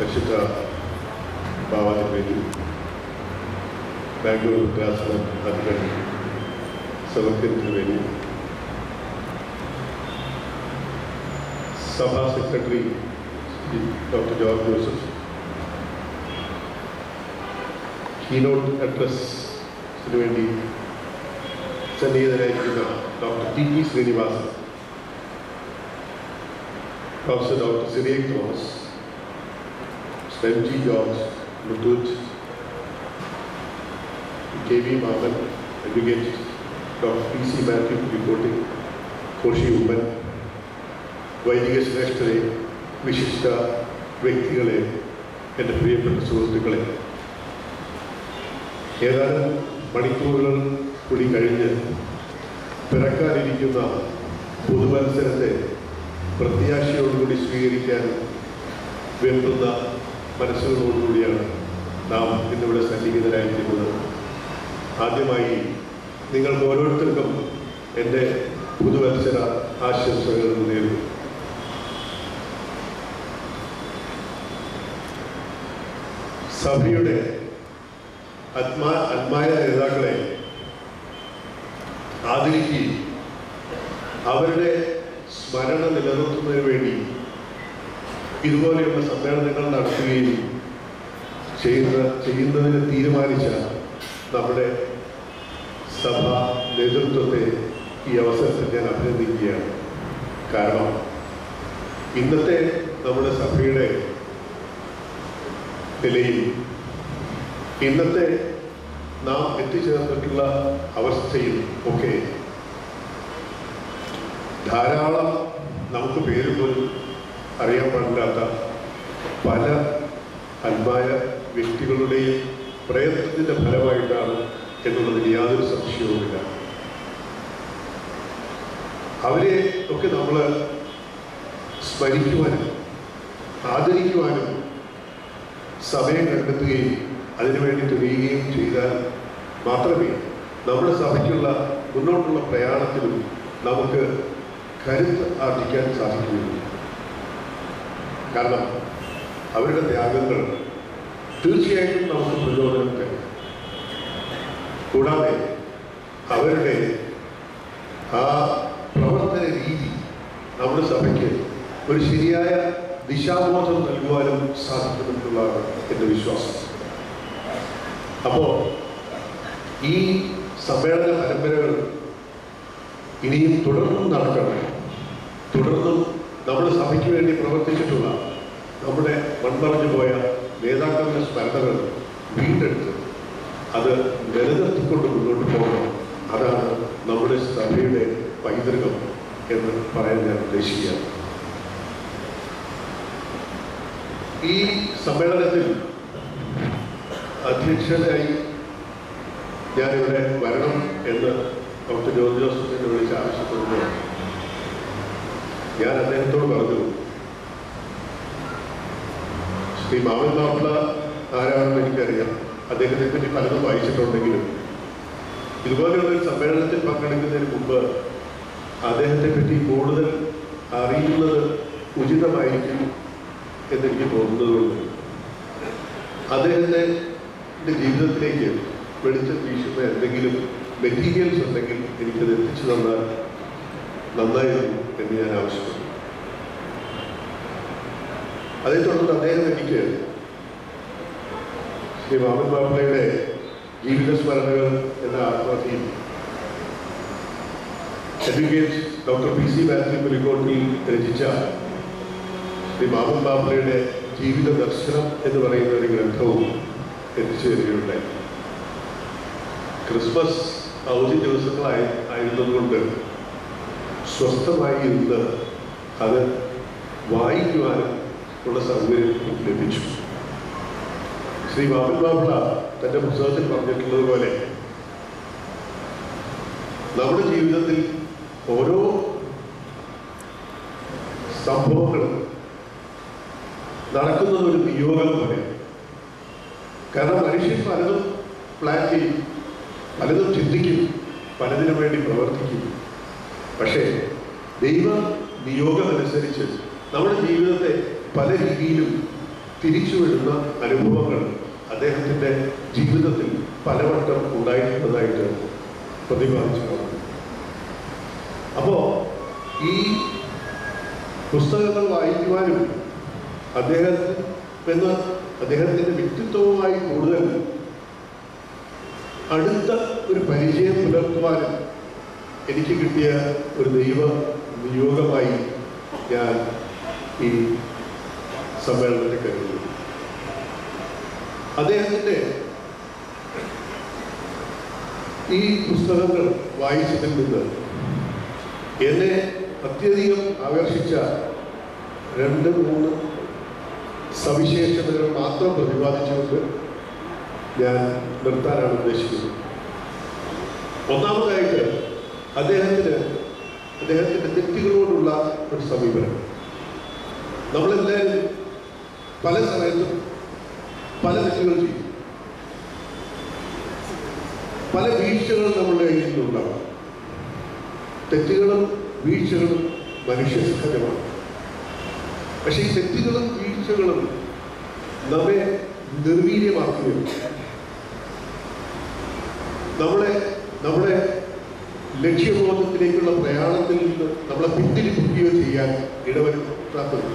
പരിശുദ്ധ ഭാവത്തിന് വേണ്ടി ബാംഗ്ലൂർ വിദ്യാസന അധികൻ സമർപ്പിക്കുന്നതിന് വേണ്ടി സഭാ secretary doctor George Joseph keynote അഡ്രസ്സിന് വേണ്ടി സന്നിഹിതനായിരിക്കുന്ന doctor T P Srinivasan professor doctor Cyriac Thomas സെൻജി George Muthoot K V Mammen advocate doctor P C Mathew reporting Koshy Oommen വൈദിക ശ്രേഷ്ഠരെ വിശിഷ്ട വ്യക്തികളെ എന്റെ പ്രിയപ്പെട്ട സുഹൃത്തുക്കളെ. ഏതാനും മണിക്കൂറുകൾ കൂടി കഴിഞ്ഞ് പിറക്കാനിരിക്കുന്ന പൊതുമത്സരത്തെ പ്രത്യാശയോടുകൂടി സ്വീകരിക്കാൻ വേണ്ടുന്ന മനസ്സുകളോടുകൂടിയാണ് നാം ഇന്നിവിടെ സന്നിഹിതരായിരിക്കുന്നത്. ആദ്യമായി നിങ്ങൾക്ക് ഓരോരുത്തർക്കും എന്റെ പുതുവത്സര ആശംസകൾ നേരുന്നു. സഭയുടെ ആത്മാ ആത്മായ നേതാക്കളെ ആദരിക്കുകയും അവരുടെ സ്മരണ നിലനിർത്തുന്നതിന് വേണ്ടി ഇതുപോലെയുള്ള സമ്മേളനങ്ങൾ നടത്തുകയും ചെയ്യുന്ന ചെയ്യുന്നതിന് തീരുമാനിച്ച നമ്മുടെ സഭ നേതൃത്വത്തെ ഈ അവസരത്തിൽ ഞാൻ അഭിനന്ദിക്കുകയാണ്. കാരണം ഇന്നത്തെ നമ്മുടെ സഭയുടെ നിലയിൽ ഇന്നത്തെ നാം എത്തിച്ചേർന്നിട്ടുള്ള അവസ്ഥയിൽ ഒക്കെ ധാരാളം നമുക്ക് പേര് പോലും അറിയാൻ പാടില്ലാത്ത പല അൽമായ വ്യക്തികളുടെയും പ്രയത്നത്തിന്റെ ഫലമായിട്ടാണ് എന്നുള്ളതിന് യാതൊരു സംശയവുമില്ല. അവരെ ഒക്കെ നമ്മൾ സ്മരിക്കുവാനും ആദരിക്കുവാനും സമയം കണ്ടെത്തുകയും അതിനുവേണ്ടി തെളിയുകയും ചെയ്താൽ മാത്രമേ നമ്മുടെ സഭയ്ക്കുള്ള മുന്നോട്ടുള്ള പ്രയാണത്തിലും നമുക്ക് കരുത്ത് ആർജിക്കാൻ സാധിക്കുകയുള്ളൂ. കാരണം അവരുടെ ത്യാഗങ്ങൾ തീർച്ചയായും നമുക്ക് പ്രചോദനം തരും. കൂടാതെ അവരുടെ ആ പ്രവർത്തന രീതി നമ്മുടെ സഭയ്ക്ക് ഒരു ശരിയായ ദിശാബോധം നൽകുവാനും സാധിക്കുമെന്നുള്ളതാണ് എന്റെ വിശ്വാസം. അപ്പോൾ ഈ സമ്മേളന പരമ്പരകൾ ഇനിയും തുടർന്നും നടക്കണം തുടർന്നും നമ്മുടെ സഭയ്ക്ക് വേണ്ടി പ്രവർത്തിച്ചിട്ടുള്ള നമ്മുടെ മൺമറഞ്ഞു പോയ നേതാക്കളുടെ സ്മരണകൾ വീണ്ടെടുത്ത് അത് നിലനിർത്തിക്കൊണ്ട് മുന്നോട്ട് പോകണം. അതാണ് നമ്മുടെ സഭയുടെ പൈതൃകം എന്ന് പറയാൻ ഞാൻ ഉദ്ദേശിക്കുകയാണ്. ഈ സമ്മേളനത്തിൽ അധ്യക്ഷനായി ഞാനിവിടെ വരണം എന്ന് ഡോക്ടർ ജോർജ് ജോസഫിനെ വിളിച്ച് ആവശ്യപ്പെടുമ്പോൾ ഞാൻ അദ്ദേഹത്തോട് പറഞ്ഞു ശ്രീ മാമൻ മാപ്പിള ആരാണെന്ന് എനിക്കറിയാം. അദ്ദേഹത്തെ പറ്റി പലതും വായിച്ചിട്ടുണ്ടെങ്കിലും ഇതുപോലെയുള്ള ഒരു സമ്മേളനത്തിൽ പങ്കെടുക്കുന്നതിന് മുമ്പ് അദ്ദേഹത്തെ പറ്റി കൂടുതൽ അറിയുന്നത് ഉചിതമായിരിക്കും എന്നെനിക്ക് തോന്നുന്നതുകൊണ്ട് അദ്ദേഹത്തെ ജീവിതത്തിലേക്ക് വെളിച്ചം വീശുന്ന എന്തെങ്കിലും മെറ്റീരിയൽസ് ഉണ്ടെങ്കിൽ എനിക്കത് എത്തിച്ചു തന്നാൽ നന്നായിരുന്നു. എന്ന് ഞാൻ ആവശ്യപ്പെട്ടു അതേ തുടർന്ന് അദ്ദേഹം എനിക്ക് ശ്രീ മാമൻ ബാബയുടെ ജീവിത സ്മരണകൾ എന്ന ആത്മകഥയിൽ advocate doctor P C Mathew Pulikottil രചിച്ച ശ്രീ മാമൻ ബാബയുടെ ജീവിത ദർശനം എന്ന് പറയുന്ന ഒരു ഗ്രന്ഥവും എത്തിച്ചു തരികയുണ്ടായി ക്രിസ്മസ് അവധി ദിവസങ്ങളായി ആയിരുന്നതുകൊണ്ട് സ്വസ്ഥമായി ഇരുന്ന് അത് വായിക്കുവാനും ഉള്ള സൗകര്യം ലഭിച്ചു. ശ്രീ ബാബു ബാബുള തന്റെ പുസ്തകത്തിൽ പറഞ്ഞിട്ടുള്ളത് പോലെ നമ്മുടെ ജീവിതത്തിൽ ഓരോ സംഭവങ്ങളും നടക്കുന്നത് ഒരു നിയോഗം പോലെ. കാരണം മനുഷ്യൻ പലതും പ്ലാൻ ചെയ്യും പലതും ചിന്തിക്കും പലതിനു വേണ്ടി പ്രവർത്തിക്കും. പക്ഷേ ദൈവ നിയോഗമനുസരിച്ച് നമ്മുടെ ജീവിതത്തെ പല രീതിയിലും തിരിച്ചു വരുന്ന അനുഭവങ്ങൾ അദ്ദേഹത്തിന്റെ ജീവിതത്തിൽ പലവട്ടം ഉണ്ടായിട്ടുള്ളതായിട്ട് പ്രതിപാദിച്ചു കാണുന്നു അപ്പോൾ ഈ പുസ്തകങ്ങൾ വായിക്കുവാനും അദ്ദേഹത്തിന് എന്ന അദ്ദേഹത്തിന്റെ വ്യക്തിത്വവുമായി കൂടുതൽ അടുത്ത ഒരു പരിചയം പുലർത്തുവാനും എനിക്ക് കിട്ടിയ ഒരു ദൈവ നിയോഗമായി ഞാൻ ഈ സമ്മേളനത്തെ കരുതുന്നു. അദ്ദേഹത്തിന്റെ ഈ പുസ്തകങ്ങൾ വായിച്ചതിൽ നിന്ന് എന്നെ അത്യധികം ആകർഷിച്ച രണ്ട് മൂന്ന് സവിശേഷതകൾ മാത്രം പ്രതിപാദിച്ചുകൊണ്ട് ഞാൻ നിർത്താനാണ് ഉദ്ദേശിക്കുന്നത്. ഒന്നാമതായിട്ട് അദ്ദേഹത്തിന് അദ്ദേഹത്തിന്റെ തെറ്റുകളോടുള്ള ഒരു സമീപനം. നമ്മളെല്ലാവരും പല സമയത്തും പല തെറ്റുകൾ ചെയ്യും. പല വീഴ്ചകളും നമ്മളുടെ കയ്യിൽ നിന്നുണ്ടാവാം തെറ്റുകളും വീഴ്ചകളും മനുഷ്യ സഹജമാണ് പക്ഷേ ഈ തെറ്റുകളും വീഴ്ചകളും നമ്മെ നിർവീര്യമാക്കുകയാണ്. നമ്മളെ നമ്മുടെ ലക്ഷ്യബോധത്തിലേക്കുള്ള പ്രയാണത്തിൽ നിന്ന് നമ്മളെ പിന്തിരിപ്പിക്കുകയോ ചെയ്യാൻ ഇടവരുത്താത്തത്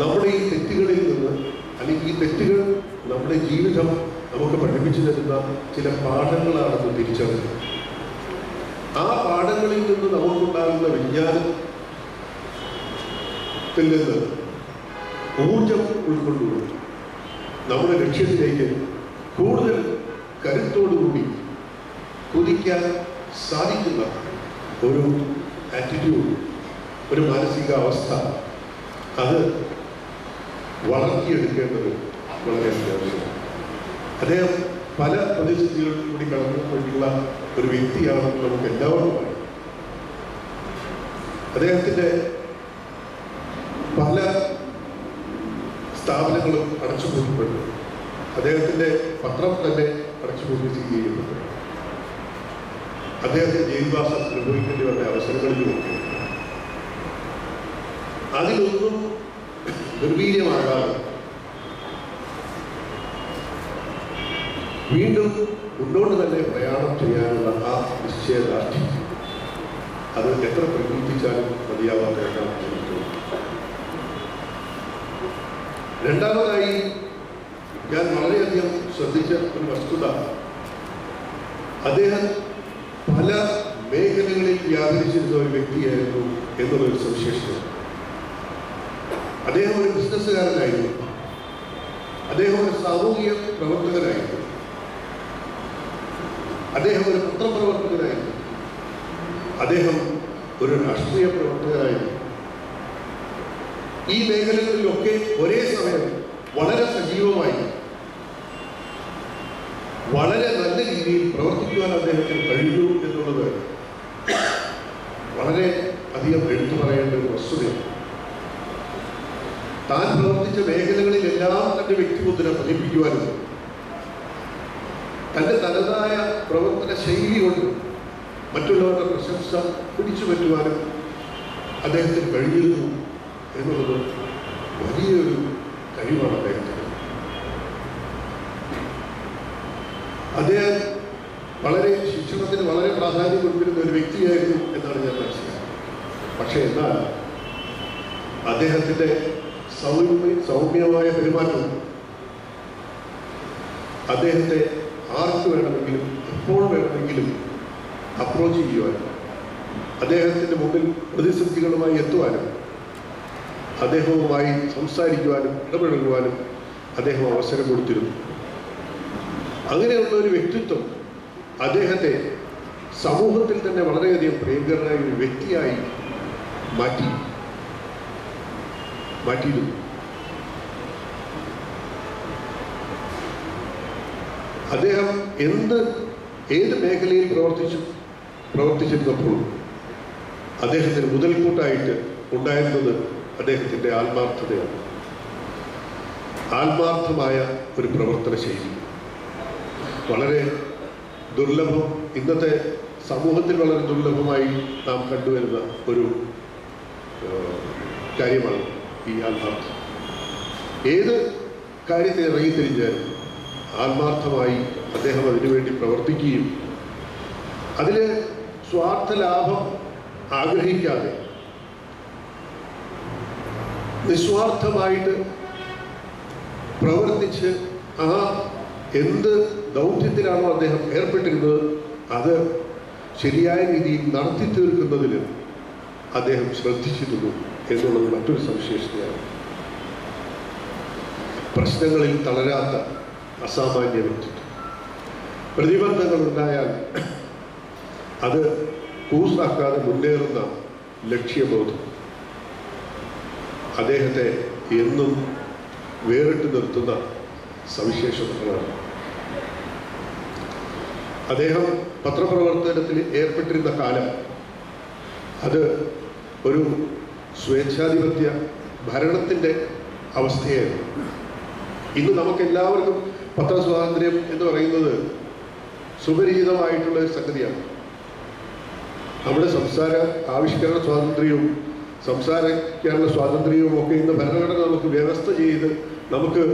നമ്മുടെ ഈ തെറ്റുകളിൽ നിന്ന് അല്ലെങ്കിൽ ഈ തെറ്റുകൾ നമ്മുടെ ജീവിതം നമുക്ക് പഠിപ്പിച്ചു തരുന്ന ചില പാഠങ്ങളാണെന്ന് തിരിച്ചറിഞ്ഞു ആ പാഠങ്ങളിൽ നിന്ന് നമുക്കുണ്ടാകുന്ന വിജ്ഞാനത്തിൽ നിന്ന് ഊർജം ഉൾക്കൊണ്ടുകൊണ്ട് നമ്മുടെ ലക്ഷ്യത്തിലേക്ക് കൂടുതൽ കരുത്തോടുകൂടി കുതിക്കാൻ സാധിക്കുന്ന ഒരു ആറ്റിറ്റ്യൂഡ് ഒരു മാനസികാവസ്ഥ അത് വളർത്തിയെടുക്കേണ്ടത് വളരെ അത്യാവശ്യമാണ്. അദ്ദേഹം പല പ്രതിസന്ധികളിൽ കൂടി കടന്നു പോയിട്ടുള്ള ഒരു വ്യക്തിയാണെന്ന് നമുക്ക് എല്ലാവർക്കും അദ്ദേഹത്തിന്റെ പല സ്ഥാപനങ്ങളും അടച്ചുപൂട്ടപ്പെട്ടു. അദ്ദേഹത്തിന്റെ പത്രം തന്നെ അടച്ചുപൂട്ടി സ്ഥിതി ചെയ്യുന്നുണ്ട് അദ്ദേഹത്തിന് ജയിൽവാസം അനുഭവിക്കേണ്ടി വന്ന അവസരങ്ങളിലുമൊക്കെ അതിലൊന്നും നിർവീര്യമാകാതെ വീണ്ടും മുന്നോട്ട് തന്നെ പ്രയാണം ചെയ്യാനുള്ള ആ നിശ്ചയദാർഢ്യം അത് എത്ര പ്രകീർത്തിച്ചാലും മതിയാവാത്ത രണ്ടാം രണ്ടാമതായി ഞാൻ വളരെയധികം ശ്രദ്ധിച്ച ഒരു വസ്തുത. അദ്ദേഹം പല മേഖലകളിൽ വ്യാപരിച്ചിരുന്ന ഒരു വ്യക്തിയായിരുന്നു എന്നുള്ളൊരു സവിശേഷത. അദ്ദേഹം ഒരു ബിസിനസ്സുകാരനായിരുന്നു. അദ്ദേഹം ഒരു സാമൂഹിക പ്രവർത്തകനായിരുന്നു. അദ്ദേഹം ഒരു പത്രപ്രവർത്തകനായിരുന്നു. അദ്ദേഹം ഒരു രാഷ്ട്രീയ പ്രവർത്തകനായിരുന്നു. ഈ മേഖലകളിലൊക്കെ ഒരേ സമയം വളരെ സജീവമായി വളരെ പ്രവർത്തിക്കുവാൻ അദ്ദേഹത്തിന് കഴിഞ്ഞു എന്നുള്ളത് വളരെ അധികം എടുത്തു പറയേണ്ട ഒരു വസ്തുതയാണ്. താൻ പ്രവർത്തിച്ച മേഖലകളിലെല്ലാം തന്റെ വ്യക്തിമുദ്ര ഫലിപ്പിക്കുവാനും തന്റെ തനതായ പ്രവർത്തന ശൈലി കൊണ്ട് മറ്റുള്ളവരുടെ പ്രശംസ പിടിച്ചു പറ്റുവാനും അദ്ദേഹത്തിന് കഴിഞ്ഞിരുന്നു എന്നുള്ളത് വലിയൊരു കഴിവാണ് അദ്ദേഹത്തിന്. അദ്ദേഹം പ്രാധാന്യം കൊടുത്തിരുന്ന ഒരു വ്യക്തിയായിരുന്നു എന്നാണ് ഞാൻ മനസ്സിലാക്കുന്നത്. പക്ഷേ എന്നാൽ അദ്ദേഹത്തിന്റെ സൗമ്യ സൗമ്യമായ പെരുമാറ്റം അദ്ദേഹത്തെ ആർക്ക് വേണമെങ്കിലും എപ്പോൾ വേണമെങ്കിലും അപ്രോച്ച് ചെയ്യുവാനും അദ്ദേഹത്തിന്റെ മുമ്പിൽ പ്രതിസന്ധികളുമായി എത്തുവാനും അദ്ദേഹവുമായി സംസാരിക്കുവാനും ഇടപെടുവാനും അദ്ദേഹം അവസരം കൊടുത്തിരുന്നു. അങ്ങനെയുള്ള ഒരു വ്യക്തിത്വം അദ്ദേഹത്തെ സമൂഹത്തിൽ തന്നെ വളരെയധികം പ്രിയങ്കരനായ ഒരു വ്യക്തിയായി മാറ്റി മാറ്റിയിരുന്നു അദ്ദേഹം എന്ത് ഏത് മേഖലയിൽ പ്രവർത്തിച്ചു പ്രവർത്തിച്ചിരുന്നപ്പോഴും അദ്ദേഹത്തിന് മുതൽക്കൂട്ടായിട്ട് ഉണ്ടായിരുന്നത് അദ്ദേഹത്തിന്റെ ആത്മാർത്ഥതയാണ്. ആത്മാർത്ഥമായ ഒരു പ്രവർത്തന ശൈലി വളരെ ദുർലഭം. ഇന്നത്തെ സമൂഹത്തിൽ വളരെ ദുർലഭമായി നാം കണ്ടുവരുന്ന ഒരു കാര്യമാണ് ഈ ആത്മാർത്ഥം. ഏത് കാര്യത്തിൽ ഇറങ്ങിത്തിരിഞ്ഞാലും ആത്മാർത്ഥമായി അദ്ദേഹം അതിനുവേണ്ടി പ്രവർത്തിക്കുകയും അതിൽ സ്വാർത്ഥ ലാഭം ആഗ്രഹിക്കാതെ നിസ്വാർത്ഥമായിട്ട് പ്രവർത്തിച്ച് ആ എന്ത് ദൗത്യത്തിലാണോ അദ്ദേഹം ഏർപ്പെട്ടിരുന്നത് അത് ശരിയായ രീതിയിൽ നടത്തി തീർക്കുന്നതിന് അദ്ദേഹം ശ്രദ്ധിച്ചിരുന്നു എന്നുള്ളത് മറ്റൊരു സവിശേഷതയാണ്. പ്രശ്നങ്ങളിൽ തളരാത്ത അസാമാന്യ വ്യക്തിത്വം. പ്രതിബന്ധങ്ങൾ ഉണ്ടായാൽ അത് കൂസാക്കാതെ മുന്നേറുന്ന ലക്ഷ്യബോധം. അദ്ദേഹത്തെ എന്നും വേറിട്ട് നിർത്തുന്ന സവിശേഷതകളാണ്. അദ്ദേഹം പത്രപ്രവർത്തനത്തിൽ ഏർപ്പെട്ടിരുന്ന കാലം അത് ഒരു സ്വേച്ഛാധിപത്യ ഭരണത്തിന്റെ അവസ്ഥയായിരുന്നു. ഇന്ന് നമുക്കെല്ലാവർക്കും പത്രസ്വാതന്ത്ര്യം എന്ന് പറയുന്നത് സുപരിചിതമായിട്ടുള്ള ഒരു സംഗതിയാണ്. നമ്മുടെ സംസാര ആവിഷ്കരണ സ്വാതന്ത്ര്യവും സംസാരിക്കാനുള്ള സ്വാതന്ത്ര്യവും ഒക്കെ ഇന്ന് ഭരണഘടന നമുക്ക് വ്യവസ്ഥ ചെയ്ത് നമുക്ക്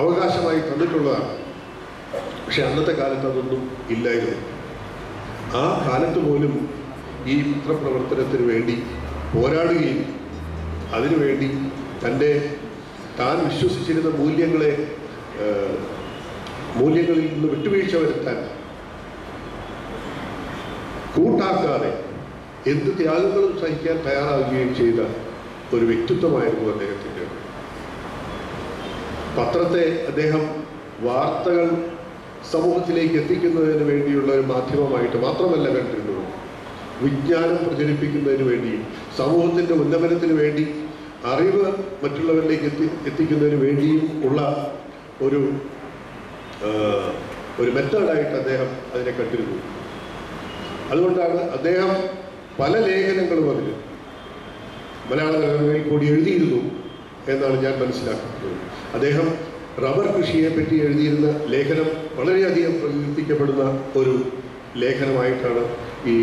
അവകാശമായി തന്നിട്ടുള്ളതാണ്. പക്ഷെ അന്നത്തെ കാലത്ത് അതൊന്നും ഇല്ലായിരുന്നു. ആ കാലത്ത് പോലും ഈ പത്രപ്രവർത്തനത്തിന് വേണ്ടി പോരാടുകയും അതിനുവേണ്ടി തന്റെ താൻ വിശ്വസിച്ചിരുന്ന മൂല്യങ്ങളെ മൂല്യങ്ങളിൽ നിന്ന് വിട്ടുവീഴ്ച വരുത്താൻ കൂട്ടാക്കാതെ എന്ത് ത്യാഗങ്ങളും സഹിക്കാൻ തയ്യാറാവുകയും ചെയ്ത ഒരു വ്യക്തിത്വമായിരുന്നു അദ്ദേഹത്തിന്റെ. പത്രത്തെ അദ്ദേഹം വാർത്തകൾ സമൂഹത്തിലേക്ക് എത്തിക്കുന്നതിന് വേണ്ടിയുള്ള ഒരു മാധ്യമമായിട്ട് മാത്രമല്ല കണ്ടിട്ടുള്ളൂ വിജ്ഞാനം പ്രചരിപ്പിക്കുന്നതിന് വേണ്ടി സമൂഹത്തിന്റെ ഉന്നമനത്തിന് വേണ്ടി അറിവ് മറ്റുള്ളവരിലേക്ക് എത്തി എത്തിക്കുന്നതിന് വേണ്ടിയും ഉള്ള ഒരു ഒരു മെത്തേഡായിട്ട് അദ്ദേഹം അതിനെ കണ്ടിരുന്നു. അതുകൊണ്ടാണ് അദ്ദേഹം പല ലേഖനങ്ങളും അതിൽ മലയാള ലേഖനങ്ങളിൽ കൂടി എഴുതിയിരുന്നു എന്നാണ് ഞാൻ മനസ്സിലാക്കുന്നത്. അദ്ദേഹം റബ്ബർ കൃഷിയെ പറ്റി എഴുതിയിരുന്ന ലേഖനം വളരെയധികം പ്രകീർത്തിക്കപ്പെടുന്ന ഒരു ലേഖനമായിട്ടാണ് ഈ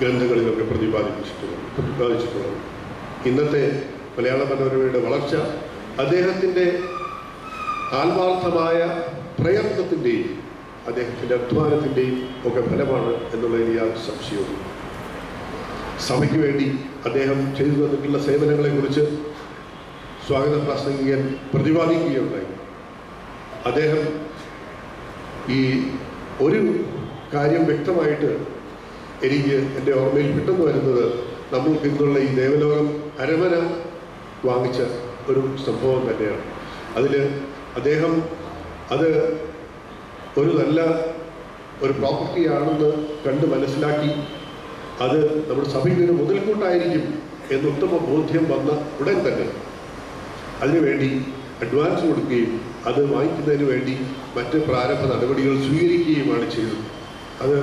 ഗ്രന്ഥങ്ങളിലൊക്കെ പ്രതിപാദിപ്പിച്ചിട്ടുള്ളത് പ്രതിപാദിച്ചിട്ടുള്ളത്. ഇന്നത്തെ മലയാള മനോരമയുടെ വളർച്ച അദ്ദേഹത്തിന്റെ ആത്മാർത്ഥമായ പ്രയത്നത്തിന്റെയും അദ്ദേഹത്തിന്റെ അധ്വാനത്തിന്റെയും ഒക്കെ ഫലമാണ് എന്നുള്ളതിന് യാതൊരു സംശയവും സഭയ്ക്ക് വേണ്ടി അദ്ദേഹം ചെയ്തു തന്നിട്ടുള്ള സേവനങ്ങളെക്കുറിച്ച് സ്വാഗത പ്രാസംഗികൻ പ്രതിപാദിക്കുകയുണ്ടായി. അദ്ദേഹം ഈ ഒരു കാര്യം വ്യക്തമായിട്ട് എനിക്ക് എന്റെ ഓർമ്മയിൽ പെട്ടെന്ന് വരുന്നത് നമ്മൾക്ക് ഇന്നുള്ള ഈ ദേവലോകം അരമന വാങ്ങിച്ച ഒരു സംഭവം തന്നെയാണ്. അതിൽ അദ്ദേഹം അത് ഒരു നല്ല ഒരു പ്രോപ്പർട്ടിയാണെന്ന് കണ്ട് മനസ്സിലാക്കി അത് നമ്മുടെ സഭയ്ക്ക് ഒരു മുതൽക്കൂട്ടായിരിക്കും എന്നുത്തമ ബോധ്യം വന്ന ഉടൻ തന്നെ. അതിനുവേണ്ടി അഡ്വാൻസ് കൊടുക്കുകയും അത് വാങ്ങിക്കുന്നതിന് വേണ്ടി മറ്റ് പ്രാരംഭ നടപടികൾ സ്വീകരിക്കുകയുമാണ് ചെയ്തത്. അത്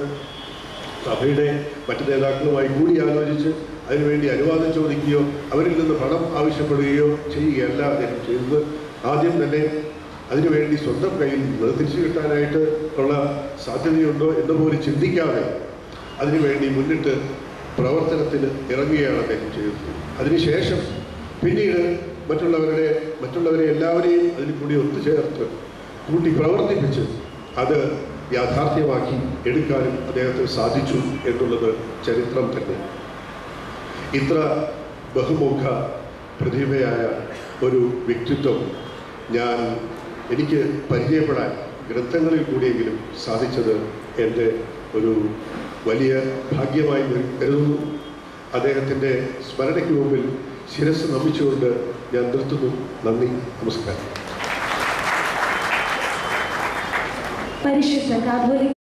സഭയുടെ മറ്റ് നേതാക്കളുമായി കൂടി ആലോചിച്ച് അതിനുവേണ്ടി അനുവാദം ചോദിക്കുകയോ അവരിൽ നിന്ന് പണം ആവശ്യപ്പെടുകയോ ചെയ്യുകയല്ല അദ്ദേഹം ചെയ്തത്. ആദ്യം തന്നെ അതിനുവേണ്ടി സ്വന്തം കയ്യിൽ നിന്ന് തിരിച്ചു കിട്ടാനായിട്ട് ഉള്ള സാധ്യതയുണ്ടോ എന്ന് പോലും ചിന്തിക്കാതെ അതിനുവേണ്ടി മുന്നിട്ട് പ്രവർത്തനത്തിന് ഇറങ്ങുകയാണ് അദ്ദേഹം ചെയ്തത്. അതിനുശേഷം പിന്നീട് മറ്റുള്ളവരുടെ മറ്റുള്ളവരെ എല്ലാവരെയും അതിൽ കൂടി ഒത്തുചേർത്ത് കൂട്ടി പ്രവർത്തിപ്പിച്ച് അത് യാഥാർത്ഥ്യമാക്കി എടുക്കാനും അദ്ദേഹത്തിന് സാധിച്ചു എന്നുള്ളത് ചരിത്രം തന്നെ. ഇത്ര ബഹുമുഖ പ്രതിഭയായ ഒരു വ്യക്തിത്വം ഞാൻ എനിക്ക് പരിചയപ്പെടാൻ ഗ്രന്ഥങ്ങളിൽ കൂടിയെങ്കിലും സാധിച്ചത് എന്റെ ഒരു വലിയ ഭാഗ്യമായി കരുതുന്നു. അദ്ദേഹത്തിന്റെ സ്മരണയ്ക്ക് മുമ്പിൽ ശിരസ് നമിച്ചുകൊണ്ട് ഞാൻ നിർത്തുന്നു. നന്ദി. നമസ്കാരം. പരിശുദ്ധ കാതോലിക്